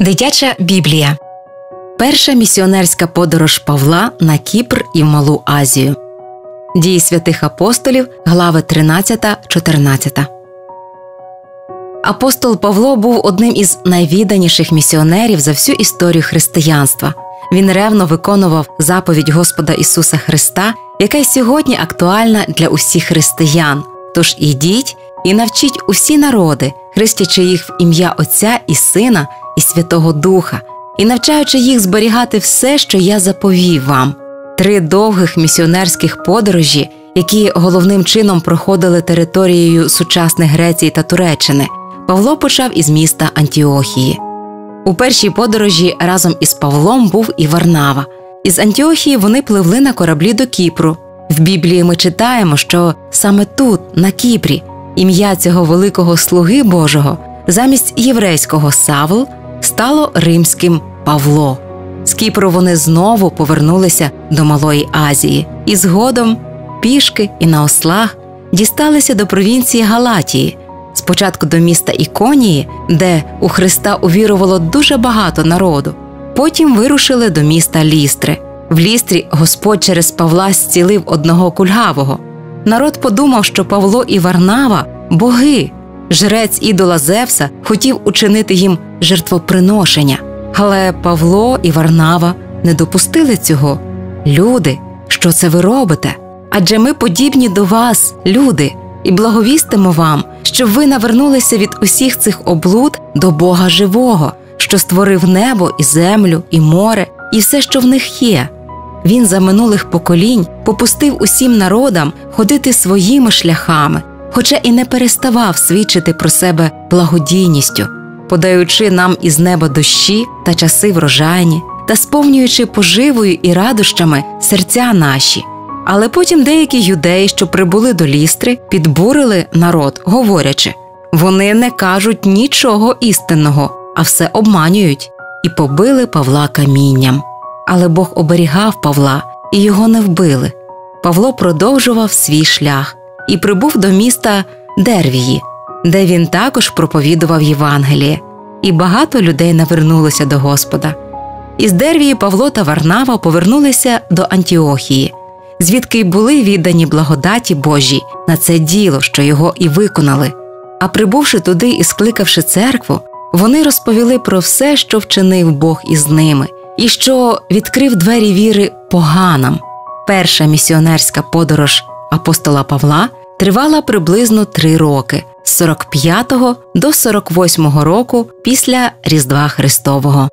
Дитяча Біблія. Перша місіонерська подорож Павла на Кіпр і в Малу Азію. Дії святих апостолів, глави 13, 14. Апостол Павло був одним із найвіданіших місіонерів за всю історію християнства. Він ревно виконував заповідь Господа Ісуса Христа, яка й сьогодні актуальна для усіх християн. Тож ідіть і навчіть усі народи, хрестячи їх в ім'я Отця і Сина і Святого Духа, і навчаючи їх зберігати все, що я заповів вам. Три довгих місіонерських подорожі, які головним чином проходили територією сучасних Греції та Туреччини, Павло почав із міста Антіохії. У першій подорожі разом із Павлом був і Варнава. Із Антіохії вони пливли на кораблі до Кіпру. В Біблії ми читаємо, що саме тут, на Кіпрі, ім'я цього великого слуги Божого замість єврейського Савл стало римським Павло. З Кіпру вони знову повернулися до Малої Азії і згодом, пішки і на ослах, дісталися до провінції Галатії, спочатку до міста Іконії, де у Христа увірувало дуже багато народу. Потім вирушили до міста Лістри. В лістрі Господь через Павла зцілив одного кульгавого. Народ подумав, що Павло і Варнава боги. Жрець ідола Зевса хотів учинити їм жертвоприношення, але Павло і Варнава не допустили цього. Люди, що це ви робите? Адже ми подібні до вас, люди, і благовістимо вам, щоб ви навернулися від усіх цих облуд до Бога живого, що створив небо і землю, і море, і все, що в них є. Він за минулих поколінь попустив усім народам ходити своїми шляхами, хоча і не переставав свідчити про себе благодійністю, подаючи нам із неба дощі та часи врожайні та сповнюючи поживою і радощами серця наші. Але потім деякі юдеї, що прибули до лістри, підбурили народ, говорячи вони не кажуть нічого істинного, а все обманюють, і побили Павла камінням. Але Бог оберігав Павла і його не вбили. Павло продовжував свій шлях і прибув до міста Дервії, де він також проповідував Євангеліє, і багато людей навернулося до Господа. Із Дервії Павло та Варнава повернулися до Антіохії, звідки й були віддані благодаті Божій на це діло, що його і виконали. А прибувши туди і скликавши церкву, вони розповіли про все, що вчинив Бог із ними, і що відкрив двері віри поганам. Перша місіонерська подорож апостола Павла тривала приблизно три роки з 45 до 48 року після Різдва Христового.